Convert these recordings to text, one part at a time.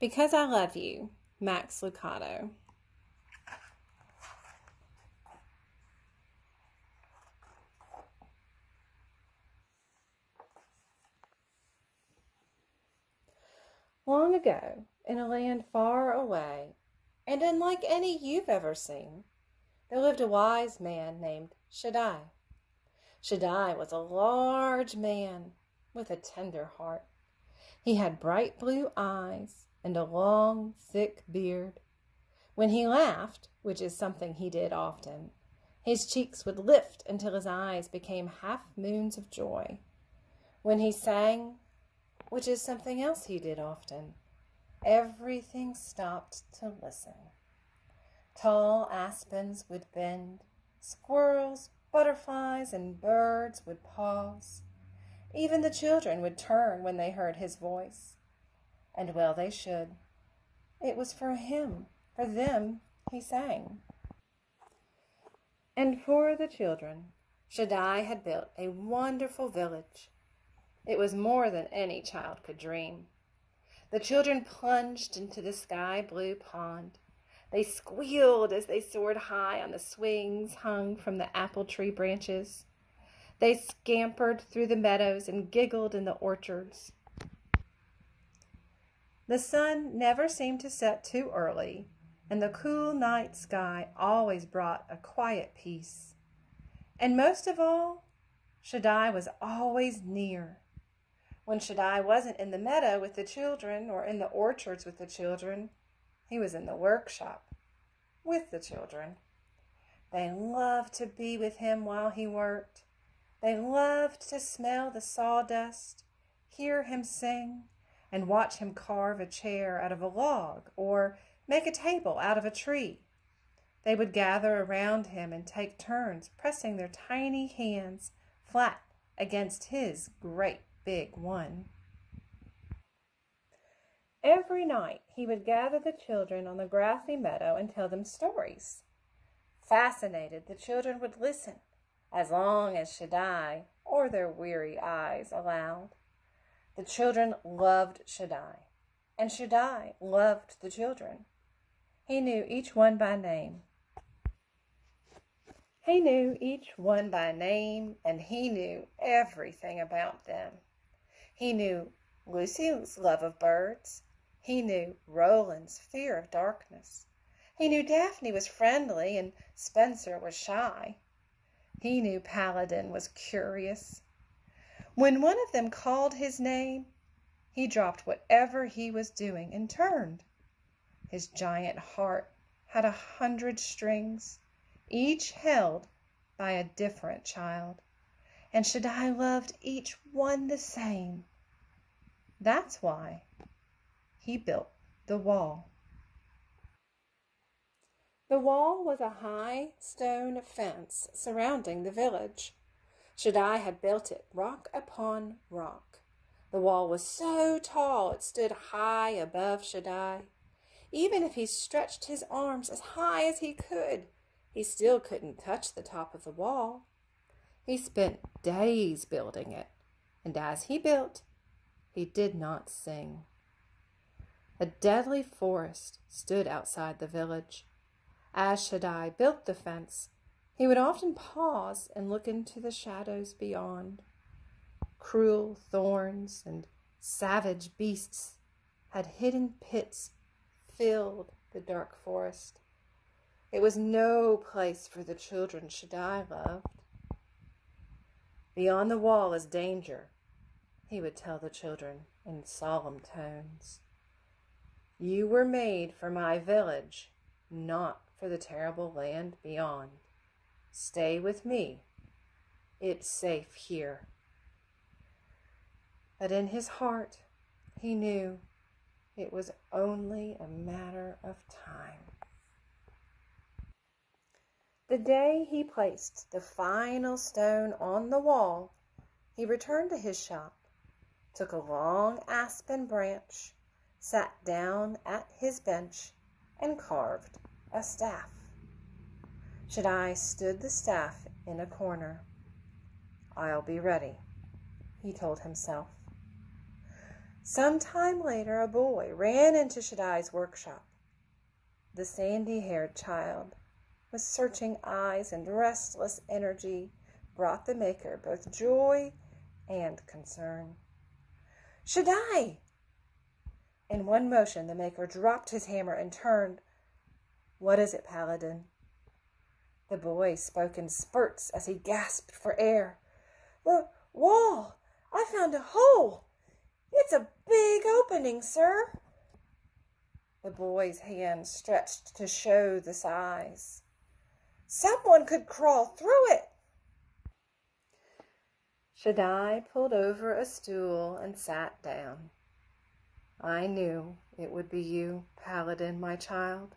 Because I Love You, Max Lucado. Long ago, in a land far away, and unlike any you've ever seen, there lived a wise man named Shaddai. Shaddai was a large man with a tender heart. He had bright blue eyes and a long, thick beard. When he laughed, which is something he did often, his cheeks would lift until his eyes became half moons of joy. When he sang, which is something else he did often, everything stopped to listen. Tall aspens would bend, squirrels, butterflies, and birds would pause. Even the children would turn when they heard his voice. And well they should. It was for him, for them, he sang. And for the children, Shaddai had built a wonderful village. It was more than any child could dream. The children plunged into the sky blue pond. They squealed as they soared high on the swings hung from the apple tree branches. They scampered through the meadows and giggled in the orchards. The sun never seemed to set too early, and the cool night sky always brought a quiet peace. And most of all, Shaddai was always near. When Shaddai wasn't in the meadow with the children or in the orchards with the children, he was in the workshop with the children. They loved to be with him while he worked. They loved to smell the sawdust, hear him sing, and watch him carve a chair out of a log or make a table out of a tree. They would gather around him and take turns pressing their tiny hands flat against his great big one. Every night he would gather the children on the grassy meadow and tell them stories. Fascinated, the children would listen as long as Shaddai or their weary eyes allowed. The children loved Shaddai, and Shaddai loved the children. He knew each one by name. He knew each one by name, and he knew everything about them. He knew Lucy's love of birds. He knew Roland's fear of darkness. He knew Daphne was friendly and Spencer was shy. He knew Paladin was curious. When one of them called his name, he dropped whatever he was doing and turned. His giant heart had a hundred strings, each held by a different child, and Shaddai loved each one the same. That's why he built the wall. The wall was a high stone fence surrounding the village. Shaddai had built it rock upon rock. The wall was so tall it stood high above Shaddai. Even if he stretched his arms as high as he could, he still couldn't touch the top of the wall. He spent days building it, and as he built, he did not sing. A deadly forest stood outside the village. As Shaddai built the fence, he would often pause and look into the shadows beyond. Cruel thorns and savage beasts had hidden pits filled the dark forest. It was no place for the children Shaddai loved. Beyond the wall is danger, he would tell the children in solemn tones. You were made for my village, not for the terrible land beyond. Stay with me. It's safe here. But in his heart, he knew it was only a matter of time. The day he placed the final stone on the wall, he returned to his shop took a long aspen branch, sat down at his bench, and carved a staff. Shaddai stood the staff in a corner. I'll be ready, he told himself. Some time later, a boy ran into Shaddai's workshop. The sandy haired child, with searching eyes and restless energy, brought the maker both joy and concern. Shaddai! In one motion, the maker dropped his hammer and turned. What is it, Paladin? The boy spoke in spurts as he gasped for air. The wall! I found a hole! It's a big opening, sir. The boy's hand stretched to show the size. Someone could crawl through it. Shaddai pulled over a stool and sat down. I knew it would be you, Paladin, my child.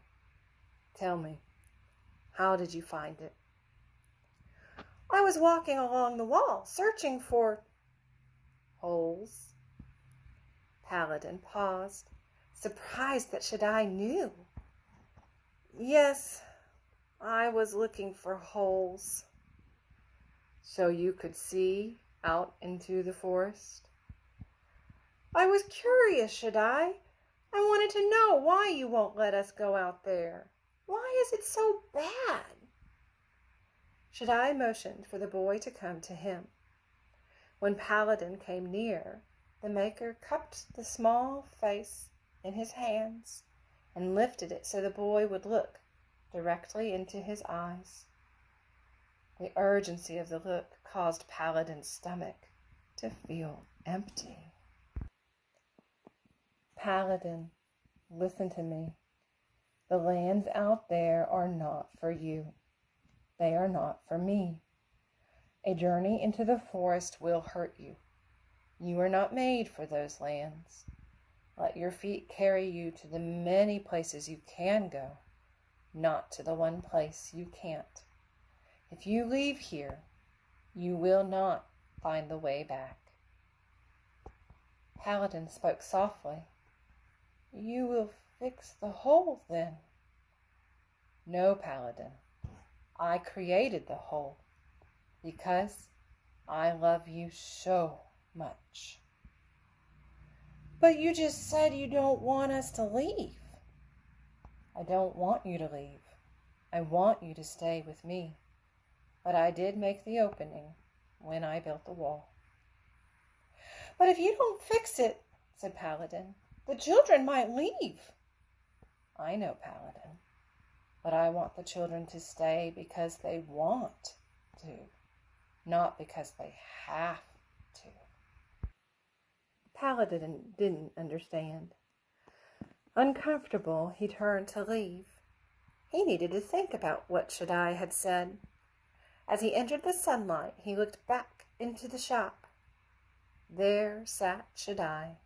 Tell me, how did you find it? I was walking along the wall, searching for holes. Paladin paused, surprised that Shaddai knew. Yes, I was looking for holes. So you could see out into the forest? I was curious, Shaddai. I wanted to know why you won't let us go out there. Why is it so bad? Shaddai motioned for the boy to come to him. When Paladin came near, the maker cupped the small face in his hands and lifted it so the boy would look directly into his eyes. The urgency of the look caused Paladin's stomach to feel empty. Paladin, listen to me. The lands out there are not for you. They are not for me. A journey into the forest will hurt you. You are not made for those lands. Let your feet carry you to the many places you can go, not to the one place you can't. If you leave here, you will not find the way back. Paladin spoke softly. You will fix the hole then. No, Paladin. I created the hole because I love you so much. But you just said you don't want us to leave. I don't want you to leave. I want you to stay with me. But I did make the opening when I built the wall. But if you don't fix it, said Paladin, the children might leave. I know, Paladin, but I want the children to stay because they want to, not because they have to. Paladin didn't understand. Uncomfortable, he turned to leave. He needed to think about what Shaddai had said. As he entered the sunlight, he looked back into the shop. There sat Shaddai,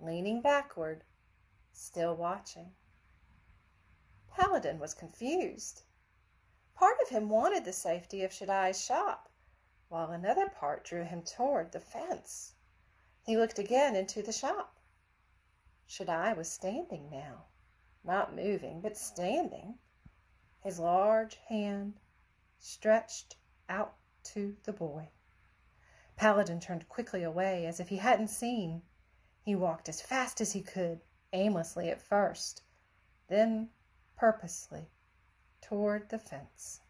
leaning backward, still watching. Paladin was confused. Part of him wanted the safety of Shaddai's shop, while another part drew him toward the fence. He looked again into the shop. Shaddai was standing now, not moving, but standing, his large hand stretched out to the boy. Paladin turned quickly away as if he hadn't seen. He walked as fast as he could, aimlessly at first, then purposely toward the fence.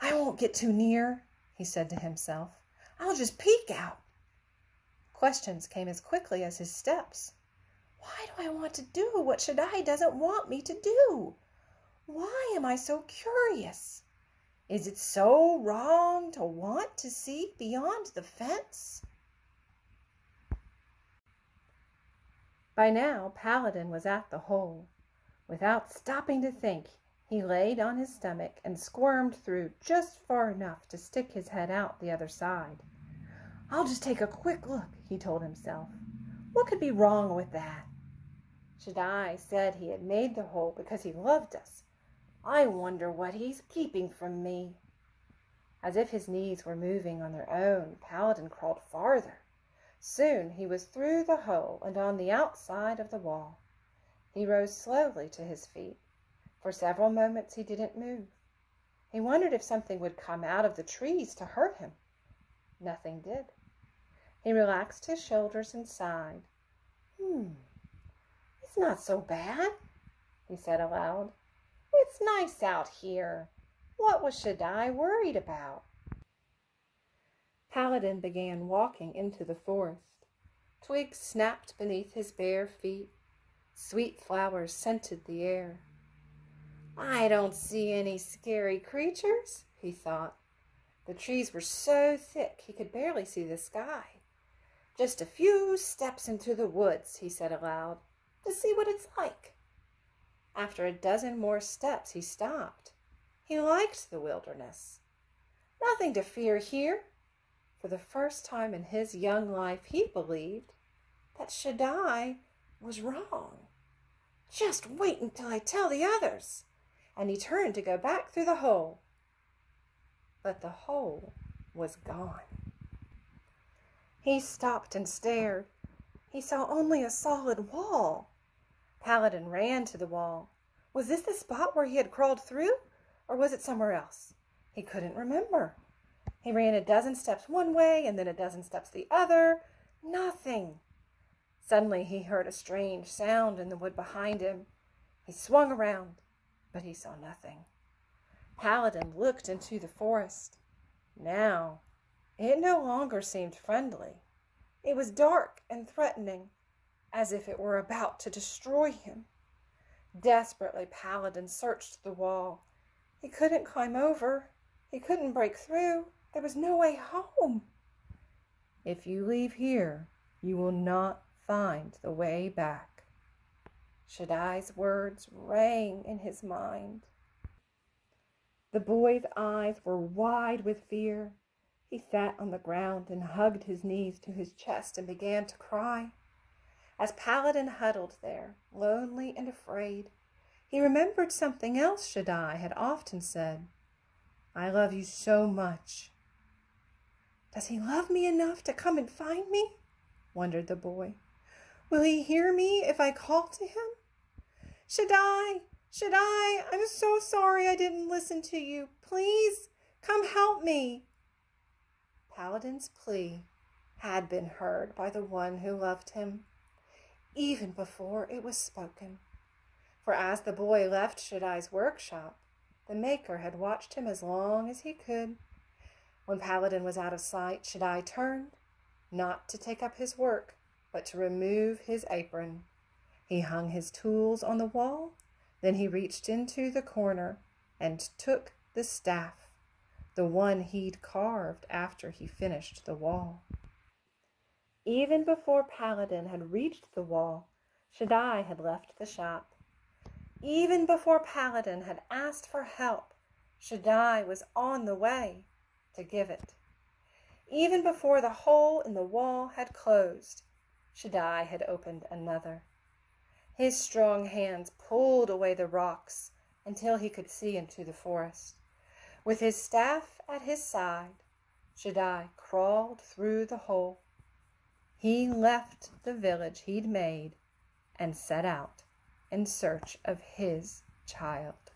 I won't get too near, he said to himself. I'll just peek out. Questions came as quickly as his steps. Why do I want to do what Shaddai doesn't want me to do? Why am I so curious? Is it so wrong to want to see beyond the fence? By now, Paladin was at the hole. Without stopping to think, he laid on his stomach and squirmed through just far enough to stick his head out the other side. I'll just take a quick look, he told himself. What could be wrong with that? Shaddai said he had made the hole because he loved us. I wonder what he's keeping from me. As if his knees were moving on their own, Paladin crawled farther. Soon he was through the hole and on the outside of the wall. He rose slowly to his feet. For several moments he didn't move. He wondered if something would come out of the trees to hurt him. Nothing did. He relaxed his shoulders and sighed. Hmm, it's not so bad, he said aloud. It's nice out here. What was Shaddai worried about? Paladin began walking into the forest. Twigs snapped beneath his bare feet. Sweet flowers scented the air. I don't see any scary creatures, he thought. The trees were so thick he could barely see the sky. Just a few steps into the woods, he said aloud, to see what it's like. After a dozen more steps, he stopped. He liked the wilderness. Nothing to fear here. For the first time in his young life, he believed that Shaddai was wrong. Just wait until I tell the others. And he turned to go back through the hole. But the hole was gone. He stopped and stared. He saw only a solid wall. Paladin ran to the wall. Was this the spot where he had crawled through, or was it somewhere else? He couldn't remember. He ran a dozen steps one way and then a dozen steps the other. Nothing. Suddenly he heard a strange sound in the wood behind him. He swung around, but he saw nothing. Paladin looked into the forest. Now, it no longer seemed friendly. It was dark and threatening, as if it were about to destroy him. Desperately, Paladin searched the wall. He couldn't climb over. He couldn't break through. There was no way home. If you leave here, you will not find the way back. Shaddai's words rang in his mind. The boy's eyes were wide with fear. He sat on the ground and hugged his knees to his chest and began to cry. As Paladin huddled there, lonely and afraid, he remembered something else Shaddai had often said. I love you so much. Does he love me enough to come and find me? wondered the boy. Will he hear me if I call to him? Shaddai, Shaddai, I'm so sorry I didn't listen to you. Please come help me. Paladin's plea had been heard by the one who loved him even before it was spoken. For as the boy left Shaddai's workshop, the maker had watched him as long as he could. When Paladin was out of sight, Shaddai turned, not to take up his work, but to remove his apron. He hung his tools on the wall, then he reached into the corner and took the staff, the one he'd carved after he finished the wall. Even before Paladin had reached the wall, Shaddai had left the shop. Even before Paladin had asked for help, Shaddai was on the way to give it. Even before the hole in the wall had closed, Shaddai had opened another. His strong hands pulled away the rocks until he could see into the forest. With his staff at his side, Shaddai crawled through the hole he left the village he'd made and set out in search of his child.